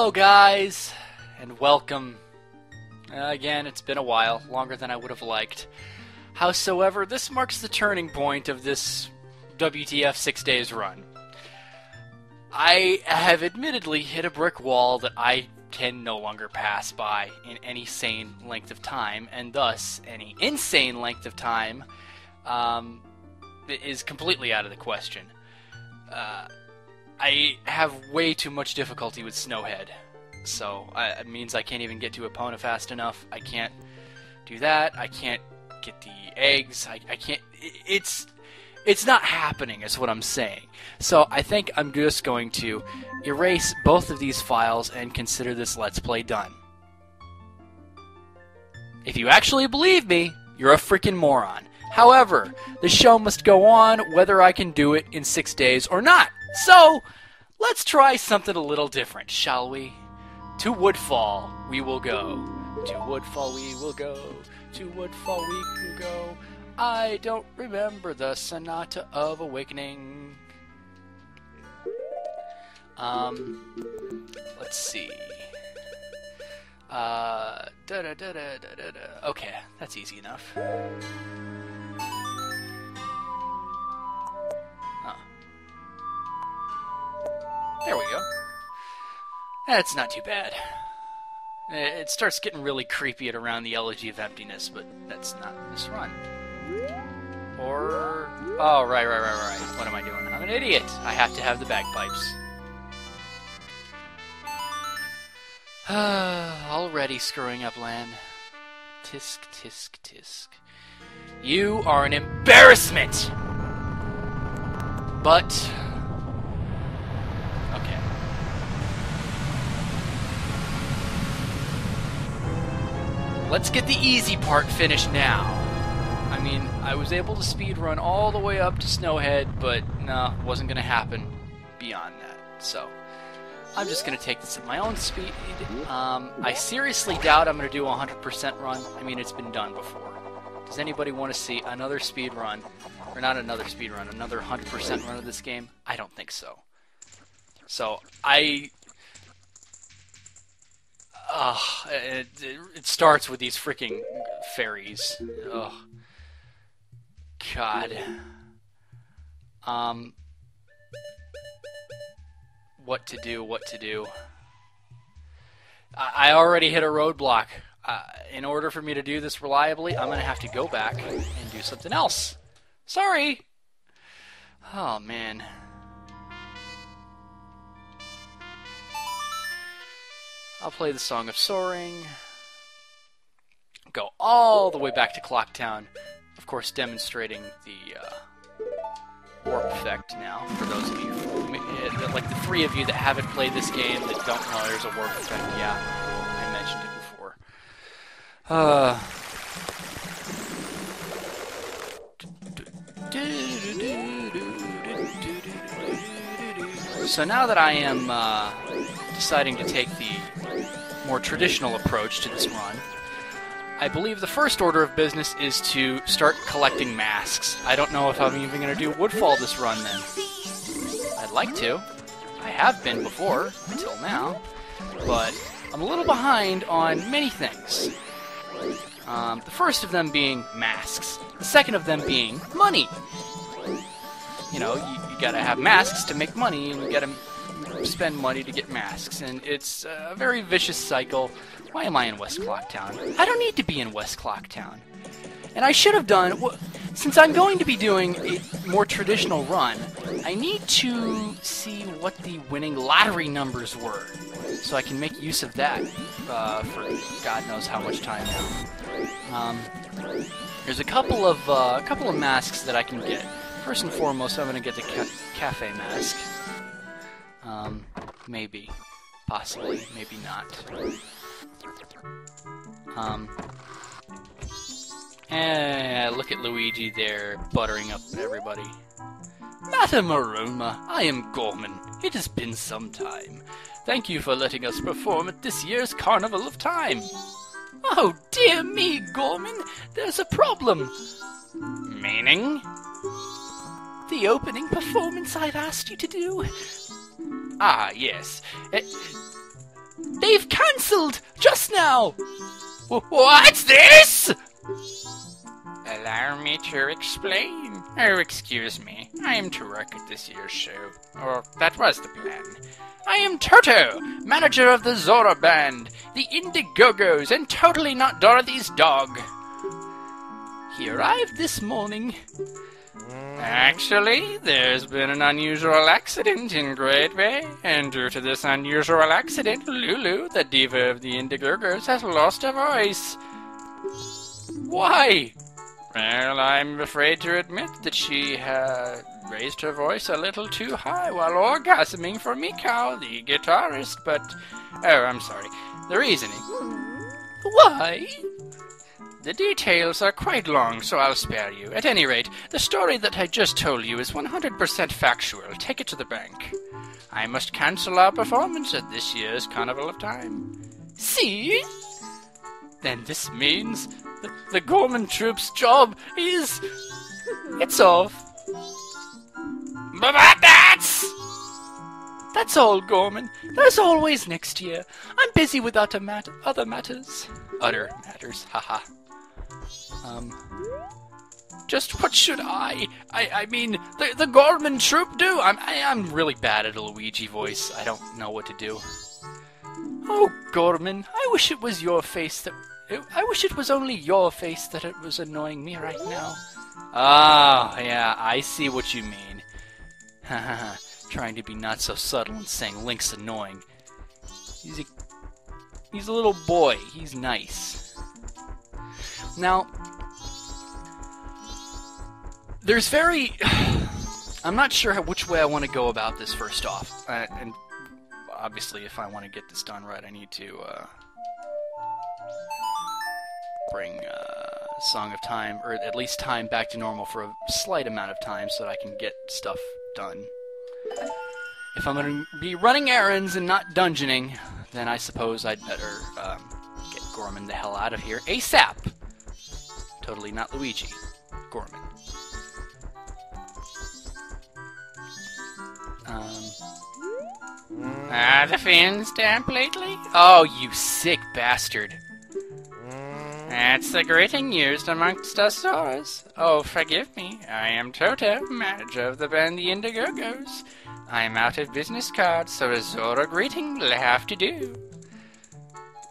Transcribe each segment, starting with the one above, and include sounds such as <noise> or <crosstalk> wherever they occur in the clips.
Hello, guys, and welcome. Uh, again, it's been a while, longer than I would have liked. Howsoever, this marks the turning point of this WTF six days run. I have admittedly hit a brick wall that I can no longer pass by in any sane length of time, and thus any insane length of time um, is completely out of the question. Uh, I have way too much difficulty with Snowhead, so uh, it means I can't even get to Epona fast enough. I can't do that. I can't get the eggs. I, I can't. It's it's not happening, is what I'm saying. So I think I'm just going to erase both of these files and consider this Let's Play done. If you actually believe me, you're a freaking moron. However, the show must go on whether I can do it in six days or not. So, let's try something a little different, shall we? To Woodfall we will go. To Woodfall we will go. To Woodfall we will go. I don't remember the Sonata of Awakening. Um, let's see. Uh, da da da da da da da. Okay, that's easy enough. There we go. That's not too bad. It starts getting really creepy at around the elegy of emptiness, but that's not this run. Or oh, right, right, right, right. What am I doing? I'm an idiot. I have to have the bagpipes. <sighs> Already screwing up land. Tisk, tisk, tisk. You are an embarrassment! But. Okay. Let's get the easy part finished now. I mean, I was able to speed run all the way up to Snowhead, but no, wasn't to happen beyond that. So. I'm just to take this at my own speed. Um, I seriously doubt I'm to do a 100% run. I mean, it's been done before. Does anybody want to see another speed run? Or not another speed run, another 100% run of this game? I don't think so. So, I... Uh, it, it starts with these freaking fairies. Ugh. God. Um, what to do, what to do. I, I already hit a roadblock. Uh, in order for me to do this reliably, I'm going to have to go back and do something else. Sorry! Oh, man. I'll play the Song of Soaring. Go all the way back to Clocktown. Of course, demonstrating the uh, warp effect now, for those of you, like the three of you that haven't played this game that don't know there's a warp effect, yeah, I mentioned it before. Uh... So now that I am uh, deciding to take the more traditional approach to this run, I believe the first order of business is to start collecting masks. I don't know if I'm even going to do Woodfall this run then. I'd like to. I have been before, until now. But I'm a little behind on many things. Um, the first of them being masks. The second of them being money. You know, you, you gotta have masks to make money, and you gotta spend money to get masks. And it's a very vicious cycle why am I in West Clocktown? I don't need to be in West Clocktown. And I should have done, since I'm going to be doing a more traditional run, I need to see what the winning lottery numbers were, so I can make use of that uh, for God knows how much time now. Um, there's a couple of uh, a couple of masks that I can get. First and foremost, I'm going to get the ca Kafei mask. Um, maybe, possibly, maybe not. Um, and look at Luigi there, buttering up everybody. Madam Aroma, I am Gorman. It has been some time. Thank you for letting us perform at this year's Carnival of Time. Oh, dear me, Gorman, there's a problem. Meaning? The opening performance I've asked you to do. Ah, yes. Uh, They've cancelled just now. What's this? Allow me to explain. Oh, excuse me. I am to work at this year's show. Or that was the plan. I am Toto, manager of the Zora Band, the Indigo-Go's, and totally not Dorothy's dog. He arrived this morning. Actually, there's been an unusual accident in Great Bay, and due to this unusual accident, Lulu, the diva of the Indigogos, has lost her voice. Why? Well, I'm afraid to admit that she had raised her voice a little too high while orgasming for Mikau, the guitarist, but. Oh, I'm sorry. The reasoning. Why? The details are quite long, so I'll spare you. At any rate, the story that I just told you is 100% factual. Take it to the bank. I must cancel our performance at this year's Carnival of Time. See? Then this means that the Gorman Troop's job is. It's off. But that's. That's all, Gorman. There's always next year. I'm busy with other, mat- other matters. Utter matters, haha. Um. Just what should I? I, I mean, the, the Gorman Troop do? I'm, I, I'm really bad at a Luigi voice. I don't know what to do. Oh, Gorman, I wish it was your face that. I wish it was only your face that it was annoying me right now. Ah, yeah, I see what you mean. <laughs> Trying to be not so subtle and saying Link's annoying. He's a, he's a little boy. He's nice. Now, there's very. <sighs> I'm not sure which way I want to go about this first off. Uh, and obviously, if I want to get this done right, I need to uh, bring uh, Song of Time, or at least time back to normal for a slight amount of time so that I can get stuff done. If I'm going to be running errands and not dungeoning, then I suppose I'd better um, get Gorman the hell out of here ASAP! Totally not Luigi. Gorman. Um, Ah, the fan's damp lately? oh, you sick bastard. That's the greeting used amongst us Zoras. Oh, forgive me. I am Toto, manager of the band The Indigogos. I'm out of business cards, so a Zora greeting will have to do.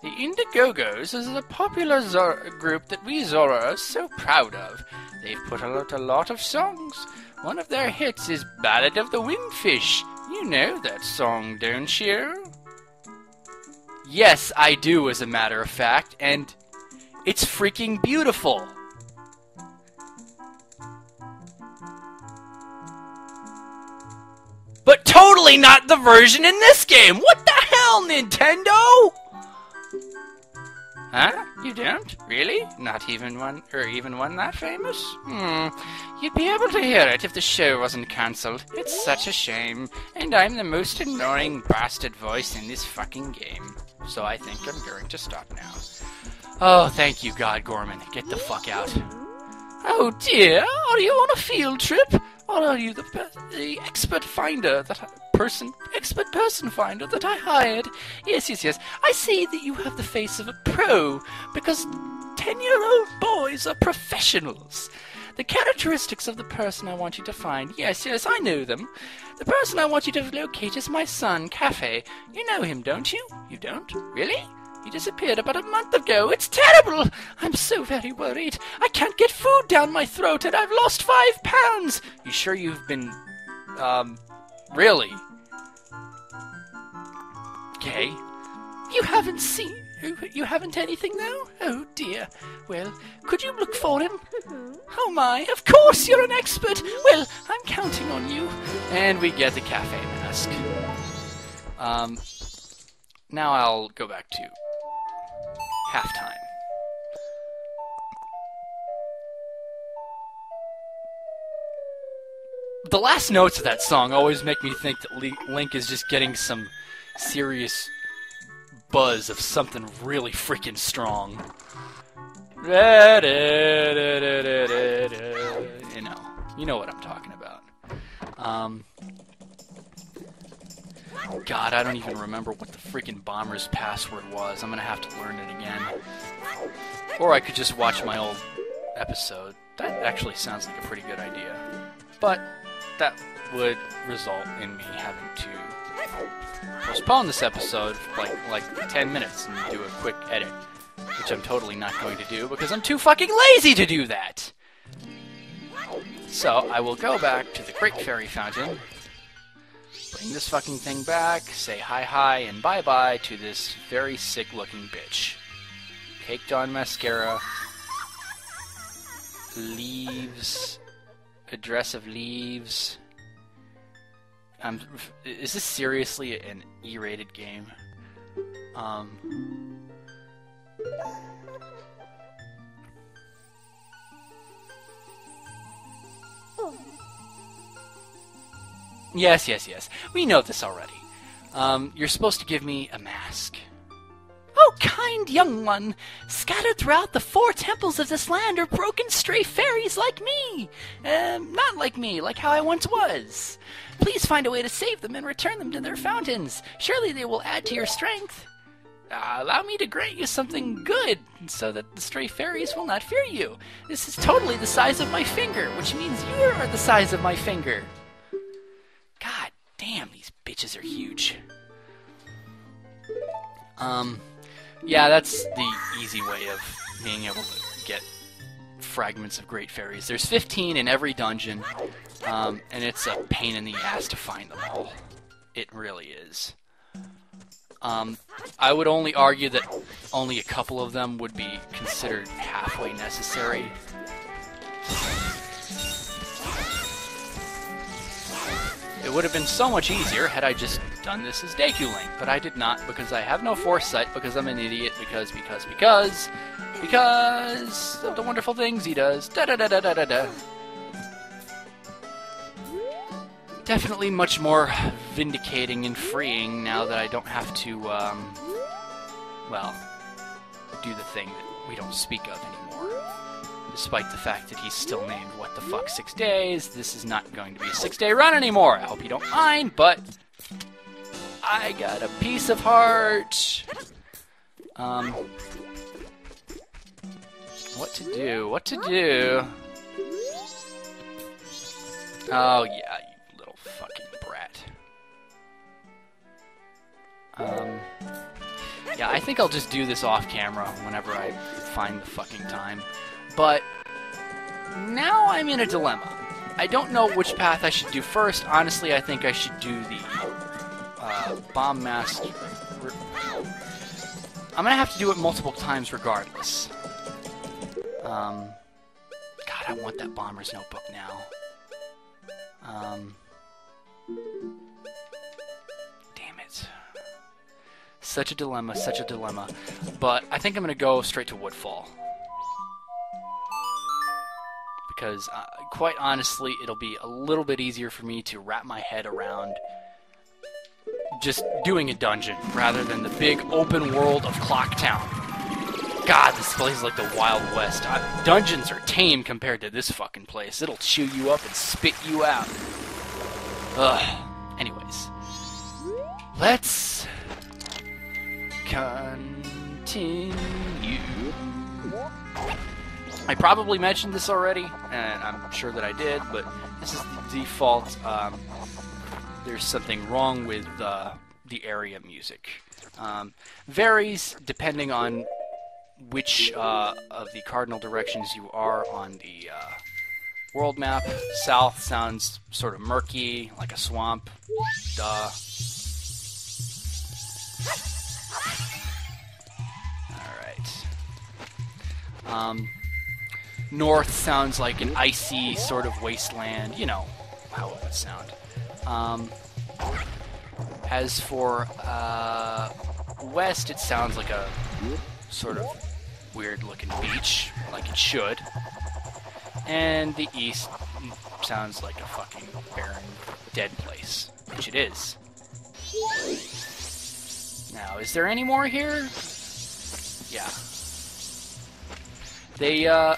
The Indigogos is a popular Zora group that we Zora are so proud of. They've put out a lot of songs. One of their hits is Ballad of the Windfish. You know that song, don't you? Yes, I do, as a matter of fact, and it's freaking beautiful. But totally not the version in this game. What the hell, Nintendo? Huh? You don't? Really? Not even one, or even one that famous? Hmm. You'd be able to hear it if the show wasn't cancelled. It's such a shame. And I'm the most annoying bastard voice in this fucking game. So I think I'm going to stop now. Oh, thank you, God Gorman. Get the fuck out. Oh dear, are you on a field trip? Or are you the, the expert finder that I, person expert person finder that I hired? Yes, yes, yes. I see that you have the face of a pro because ten-year-old boys are professionals. The characteristics of the person I want you to find. Yes, yes, I know them. The person I want you to locate is my son, Kafei. You know him, don't you? You don't? Really? He disappeared about a month ago. It's terrible. I'm so very worried. I can't get food down my throat, and I've lost five pounds. You sure you've been, um, really? Okay. You haven't seen. You, haven't anything now? Oh dear. Well, could you look for him? Oh my, of course you're an expert. Well, I'm counting on you. And we get the Kafei mask. Um, now I'll go back to halftime. The last notes of that song always make me think that Link is just getting some serious buzz of something really freaking strong. You know, you know what I'm talking about. Um, God, I don't even remember what the freaking bomber's password was. I'm gonna have to learn it again. Or I could just watch my old episode. That actually sounds like a pretty good idea. But that would result in me having to postpone this episode like like 10 minutes and do a quick edit, which I'm totally not going to do because I'm too fucking lazy to do that. So I will go back to the Great Fairy Fountain, bring this fucking thing back, say hi hi and bye bye to this very sick looking bitch. Caked on mascara, leaves, a dress of leaves. Um, is this seriously an E-rated game? Um. Yes, yes, yes. We know this already. Um, you're supposed to give me a mask. Oh, kind young one! Scattered throughout the four temples of this land are broken stray fairies like me! Um, not like me, like how I once was. Please find a way to save them and return them to their fountains. Surely they will add to your strength. Uh, allow me to grant you something good, so that the stray fairies will not fear you. This is totally the size of my finger, which means you are the size of my finger. Damn, these bitches are huge. Um, yeah, that's the easy way of being able to get fragments of Great Fairies. There's 15 in every dungeon, um, and it's a pain in the ass to find them all. It really is. Um, I would only argue that only a couple of them would be considered halfway necessary. It would have been so much easier had I just done this as Deku Link, but I did not because I have no foresight, because I'm an idiot, because, because, because, because of the wonderful things he does. Da da da da da da da. Definitely much more vindicating and freeing now that I don't have to, um, well, do the thing that we don't speak of anymore. Despite the fact that he's still named What the Fuck Six Days, this is not going to be a six day run anymore. I hope you don't mind, but I got a piece of heart. Um, what to do? What to do? Oh, yeah, you little fucking brat. Um, yeah, I think I'll just do this off camera whenever I find the fucking time. But now I'm in a dilemma. I don't know which path I should do first. Honestly, I think I should do the uh, bomb mask. I'm gonna have to do it multiple times regardless. Um, God, I want that bomber's notebook now. Um, damn it. Such a dilemma, such a dilemma. But I think I'm gonna go straight to Woodfall because, uh, quite honestly, it'll be a little bit easier for me to wrap my head around just doing a dungeon rather than the big open world of Clock Town. God, this place is like the Wild West. Uh, dungeons are tame compared to this fucking place. It'll chew you up and spit you out. Ugh. Anyways, let's continue. I probably mentioned this already, and I'm sure that I did, but this is the default. Um, there's something wrong with uh, the area music. Um, varies depending on which uh, of the cardinal directions you are on the uh, world map. South sounds sort of murky, like a swamp. Duh. Alright. Um, north sounds like an icy sort of wasteland. You know how it would sound. Um, as for uh, west, it sounds like a sort of weird looking beach, like it should. And the east sounds like a fucking barren, dead place, which it is. Now, is there any more here? Yeah. They, uh,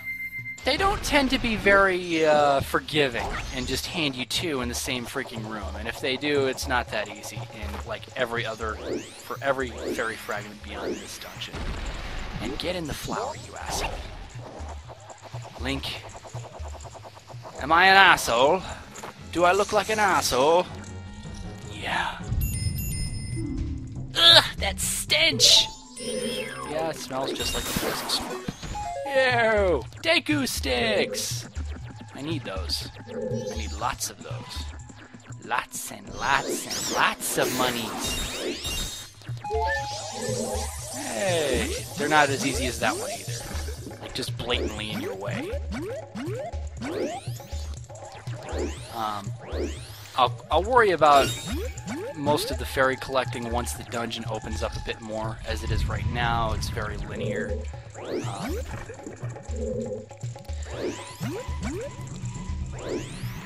they don't tend to be very uh, forgiving and just hand you two in the same freaking room. And if they do, it's not that easy in like every other for every fairy fragment beyond this dungeon. And get in the flower, you asshole. Link, am I an asshole? Do I look like an asshole? Yeah. Ugh, that stench! Yeah, it smells just like a poison. Ew! Deku sticks! I need those. I need lots of those. Lots and lots and lots of money. Hey, they're not as easy as that one either. Like just blatantly in your way. Um, I'll I'll worry about most of the fairy collecting once the dungeon opens up a bit more. As it is right now, it's very linear.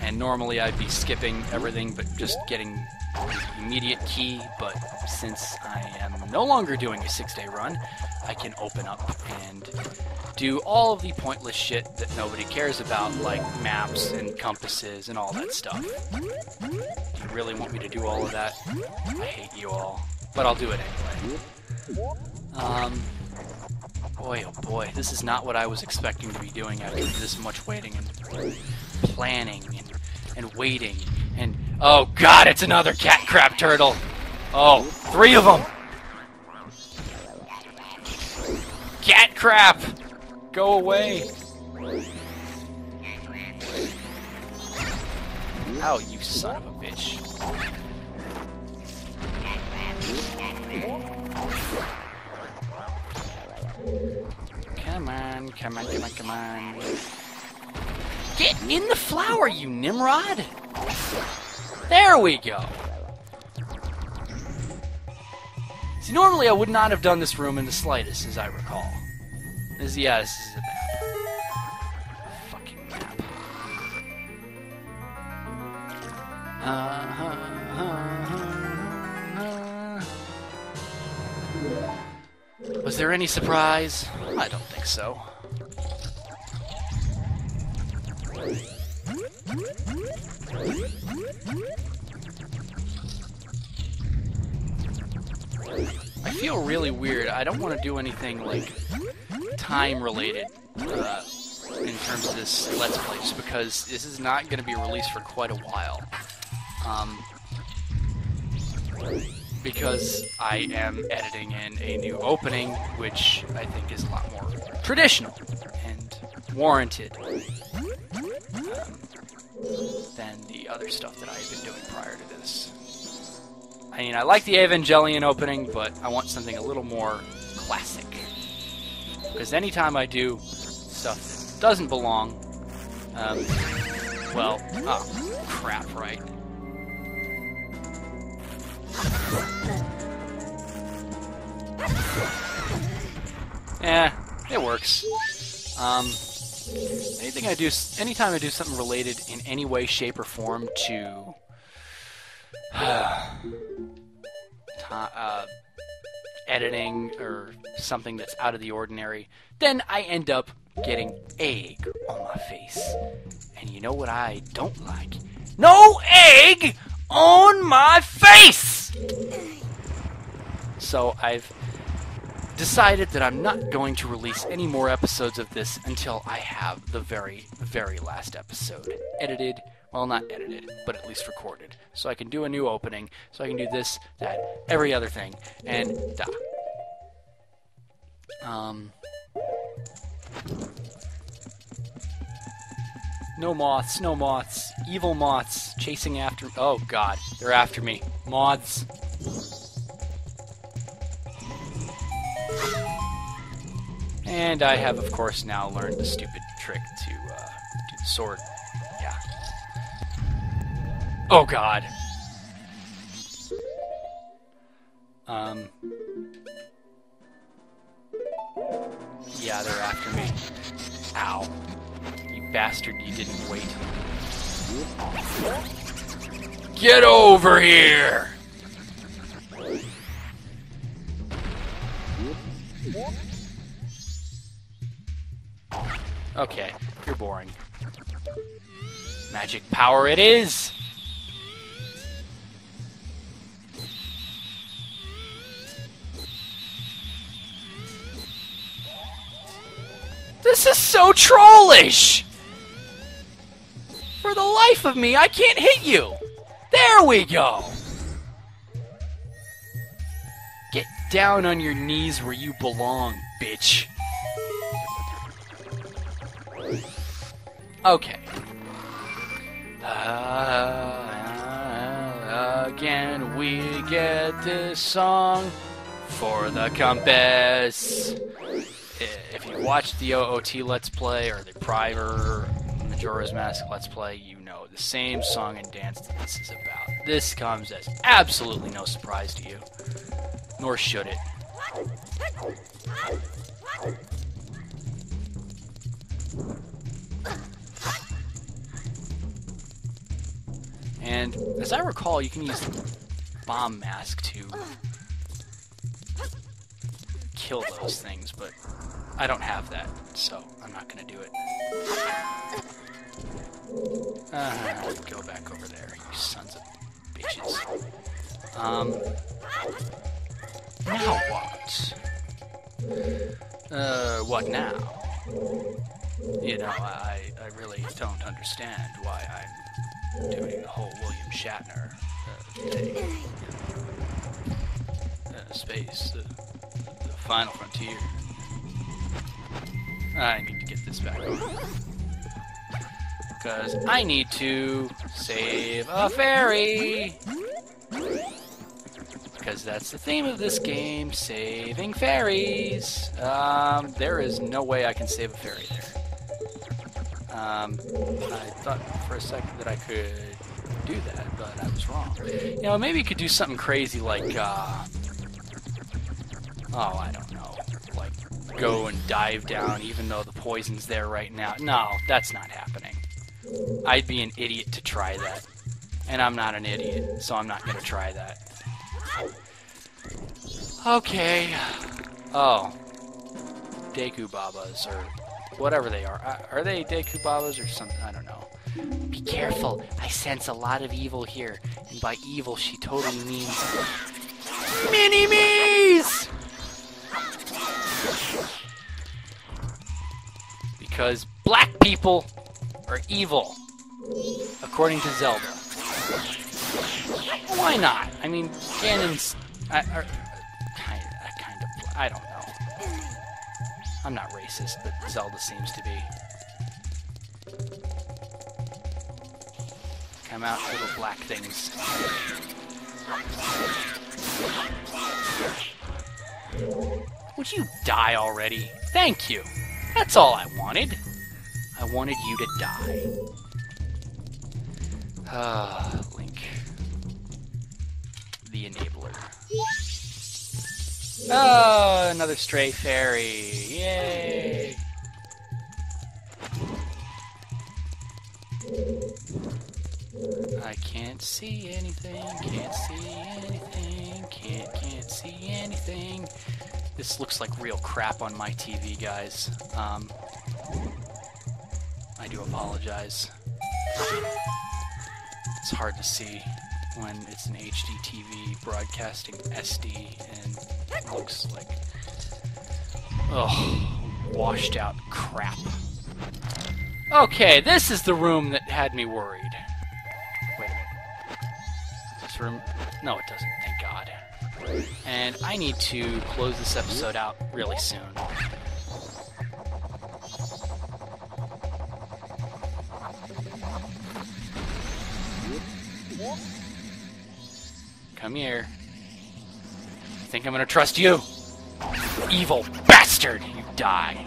And normally I'd be skipping everything but just getting the immediate key, but since I am no longer doing a six day run, I can open up and do all of the pointless shit that nobody cares about, like maps and compasses and all that stuff. You really want me to do all of that? I hate you all. But I'll do it anyway. Um, boy, oh boy, this is not what I was expecting to be doing after this much waiting and planning and, and waiting and oh god, it's another cat crab turtle. Oh, three of them. Cat crap, go away. Oh, you son of a bitch. Come on, come on, come on, come on. Get in the flower, you Nimrod! There we go. See, normally I would not have done this room in the slightest, as I recall. This, yeah, this is a map. Fucking map. Uh-huh, uh-huh, uh-huh. Was there any surprise? I don't think so. I feel really weird. I don't want to do anything like time related uh, in terms of this Let's Play, just because this is not going to be released for quite a while. Um, because I am editing in a new opening, which I think is a lot more traditional and warranted um, than the other stuff that I've been doing prior to this. I mean, I like the Evangelion opening, but I want something a little more classic. Because anytime I do stuff that doesn't belong, um, well, oh, crap, right. Yeah, it works. Um, anything I do, anytime I do something related in any way, shape, or form to <sighs> uh, editing or something that's out of the ordinary, then I end up getting egg on my face. And you know what I don't like? No egg on my face! So I've decided that I'm not going to release any more episodes of this until I have the very, very last episode edited. Well, not edited, but at least recorded. So I can do a new opening, so I can do this, that, every other thing, and da. Um. No moths, no moths. Evil moths chasing after. Oh god, they're after me. Moths. And I have, of course, now learned the stupid trick to uh, do the sword. Yeah. Oh god. Um. Yeah, they're after me. Ow. Bastard, you didn't wait. Get over here! Okay, You're boring. Magic power it is! This is so trollish! The life of me, I can't hit you! There we go! Get down on your knees where you belong, bitch. Okay. Uh, again, we get this song for the compass. If you watch the OOT Let's Play or the Prior Majora's Mask Let's Play, you know the same song and dance that this is about. This comes as absolutely no surprise to you, nor should it. And as I recall, you can use bomb mask to kill those things, but I don't have that, so I'm not gonna do it. Uh, go back over there, you sons of bitches. Um, now what? Uh, what now? You know, I, I really don't understand why I'm doing the whole William Shatner uh, thing. Uh, space, the, the final frontier. I need to get this back. Because I need to save a fairy! Because that's the theme of this game, saving fairies! Um, there is no way I can save a fairy there. Um, I thought for a second that I could do that, but I was wrong. You know, maybe you could do something crazy like, uh... Oh, I don't know. Like, go and dive down even though the poison's there right now. No, that's not. I'd be an idiot to try that. And I'm not an idiot, so I'm not to try that. Okay. Oh. Deku Babas, or whatever they are. Uh, Are they Deku Babas or something? I don't know. Be careful. I sense a lot of evil here. And by evil, she totally means... Mini-me's! Because black people are evil, according to Zelda. Why not? I mean, Ganon's. I, are, of, kind of. I don't know. I'm not racist, but Zelda seems to be. Come out, little black things. Would you die already? Thank you. That's all I wanted. Wanted you to die. Ah, Link. The enabler. Oh, another stray fairy. Yay! I can't see anything, can't see anything, can't, can't see anything. This looks like real crap on my TV, guys. Um, I do apologize. It's hard to see when it's an HD TV broadcasting SD and looks like oh washed out crap. Okay, this is the room that had me worried. Wait a minute. This room no it doesn't, thank God. And I need to close this episode out really soon. Come here. I think I'm gonna trust you? Evil bastard! You die.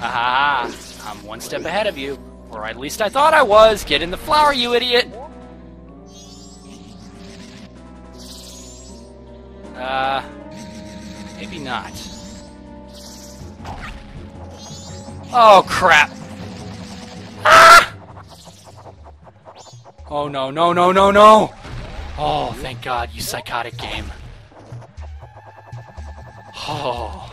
Aha! I'm one step ahead of you. Or at least I thought I was. Get in the flower, you idiot! Uh, maybe not. Oh, crap! Ah! Oh, no, no, no, no, no! Oh, thank God, you psychotic game. Oh.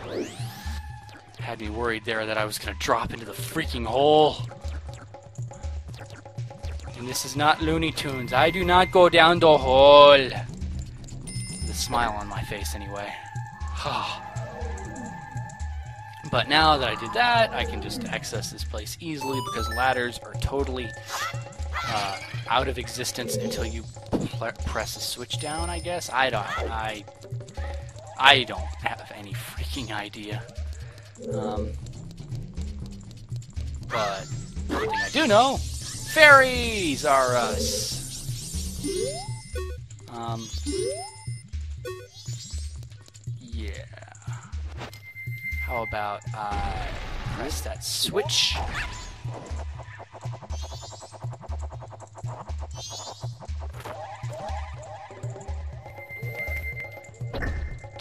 Had me worried there that I was gonna drop into the freaking hole. And this is not Looney Tunes. I do not go down the hole. The smile on my face, anyway. Oh. but now that I did that, I can just access this place easily because ladders are totally uh, out of existence until you press a switch down. I guess I don't. I I don't have any freaking idea. Um, but one thing I do know Fairies are us. Um. Yeah. How about I press that switch?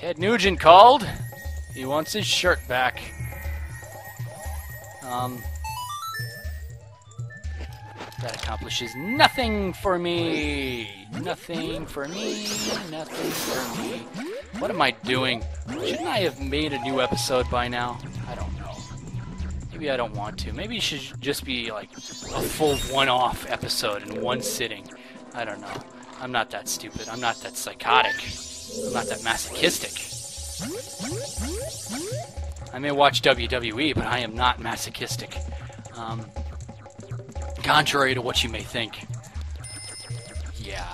Ted Nugent called. He wants his shirt back. Um, that accomplishes nothing for me. Nothing for me. Nothing for me. What am I doing? Shouldn't I have made a new episode by now? I don't know. Maybe I don't want to. Maybe it should just be like a full one-off episode in one sitting. I don't know. I'm not that stupid. I'm not that psychotic. I'm not that masochistic. I may watch WWE, but I am not masochistic. Um, contrary to what you may think. Yeah.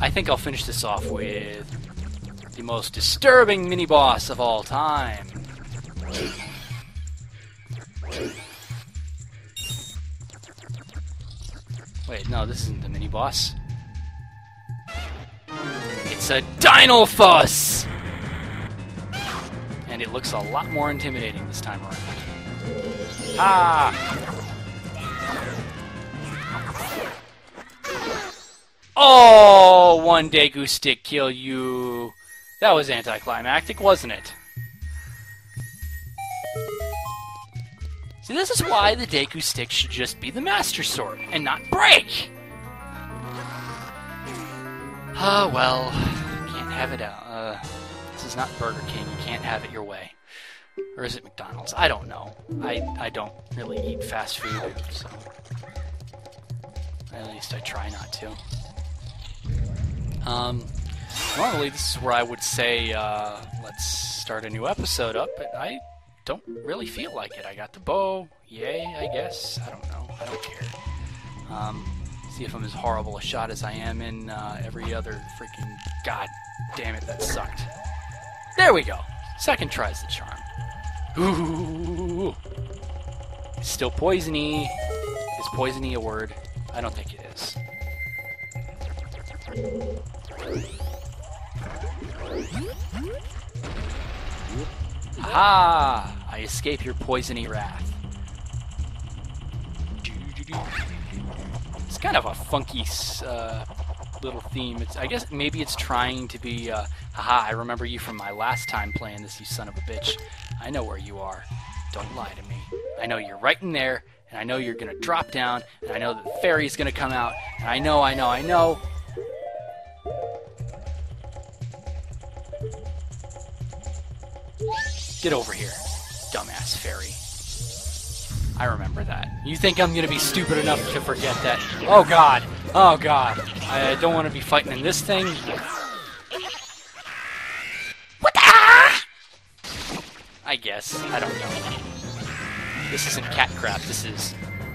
I think I'll finish this off with the most disturbing mini boss of all time. Wait, no, this isn't the mini boss. It's a Dinolfos! And it looks a lot more intimidating this time around. Ah! Oh, one Deku stick kill you. That was anticlimactic, wasn't it? See, this is why the Deku stick should just be the Master Sword and not break. Ah, oh, well, can't have it out. Uh, this is not Burger King. You can't have it your way. Or is it McDonald's? I don't know. I, I don't really eat fast food, so. At least I try not to. Um, normally this is where I would say, uh, let's start a new episode up, but I don't really feel like it. I got the bow. Yay, I guess. I don't know. I don't care. Um, see if I'm as horrible a shot as I am in uh, every other freaking. God damn it, that sucked. There we go. Second tries the charm. Ooh. Still poisony. Is poisony a word? I don't think it is. Ah! I escape your poisony wrath. It's kind of a funky uh, little theme. It's, I guess maybe it's trying to be, uh, haha, I remember you from my last time playing this, you son of a bitch. I know where you are. Don't lie to me. I know you're right in there, and I know you're gonna drop down, and I know that the fairy's gonna come out, and I know, I know, I know. Get over here, dumbass fairy. I remember that. You think I'm gonna be stupid enough to forget that? Oh god! Oh god! I don't want to be fighting in this thing. What the? I guess. I don't know. This isn't cat crap. This is.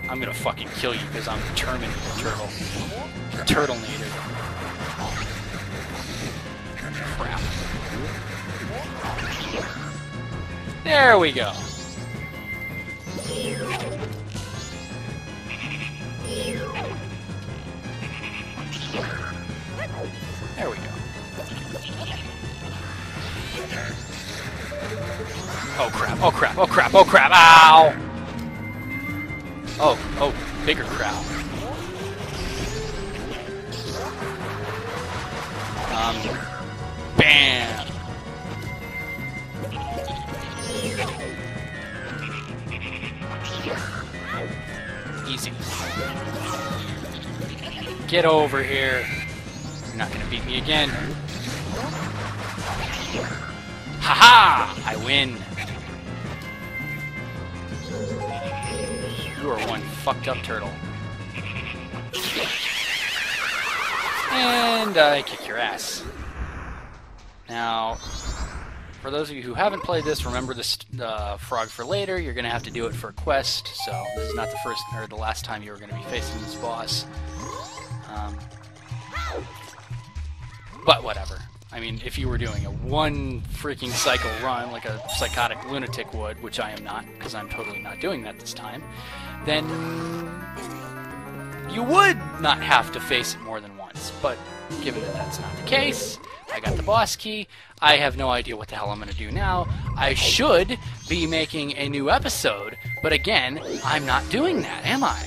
I'm gonna fucking kill you because I'm determined, turtle. Turtle Turtlenator. Crap. There we go. Oh crap, oh crap, oh crap, oh crap, ow! Oh, oh, bigger crap. Um, bam! Easy. Get over here. You're not gonna beat me again. Haha! -ha! I win. You are one fucked up turtle. And I kick your ass. Now, for those of you who haven't played this, remember this uh, frog for later. You're going to have to do it for a quest, so this is not the first or the last time you're going to be facing this boss. Um, but whatever. I mean, if you were doing a one freaking cycle run like a psychotic lunatic would, which I am not, because I'm totally not doing that this time, then you would not have to face it more than once. But given that that's not the case, I got the boss key. I have no idea what the hell I'm going to do now. I should be making a new episode, but again, I'm not doing that, am I?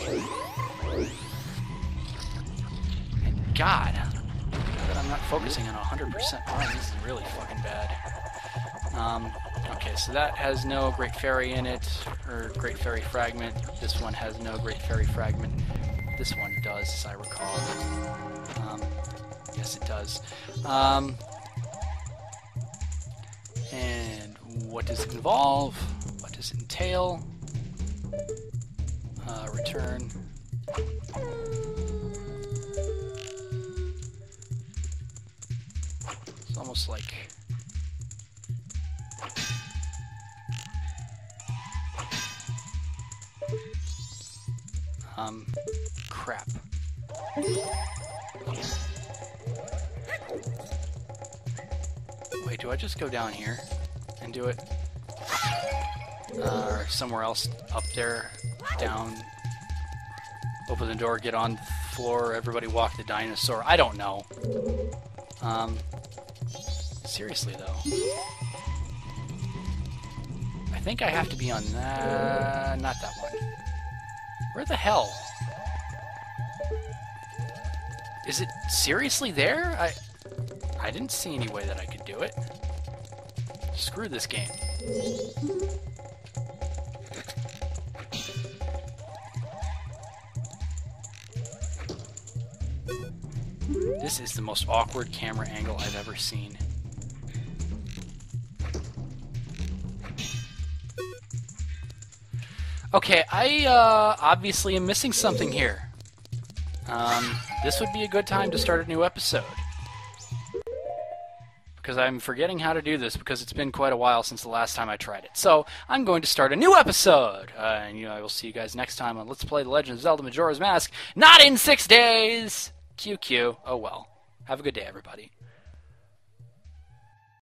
And God, I'm not focusing on 100% run. This is really fucking bad. Um, okay, so that has no Great Fairy in it, or Great Fairy Fragment. This one has no Great Fairy Fragment. This one does, as I recall. Um, yes, it does. Um, and what does it involve? What does it entail? Uh, return. Almost like um crap. Wait, do I just go down here and do it? Uh, or somewhere else up there, down, open the door, get on the floor, everybody walk the dinosaur. I don't know. Um, seriously though. I think I have to be on that, not that one. Where the hell? Is it seriously there? I I didn't see any way that I could do it. Screw this game. This is the most awkward camera angle I've ever seen. Okay, I uh, obviously am missing something here. Um, this would be a good time to start a new episode. Because I'm forgetting how to do this because it's been quite a while since the last time I tried it. So, I'm going to start a new episode! Uh, and you know, I will see you guys next time on Let's Play The Legend of Zelda Majora's Mask. Not in six days! QQ. Oh well. Have a good day, everybody.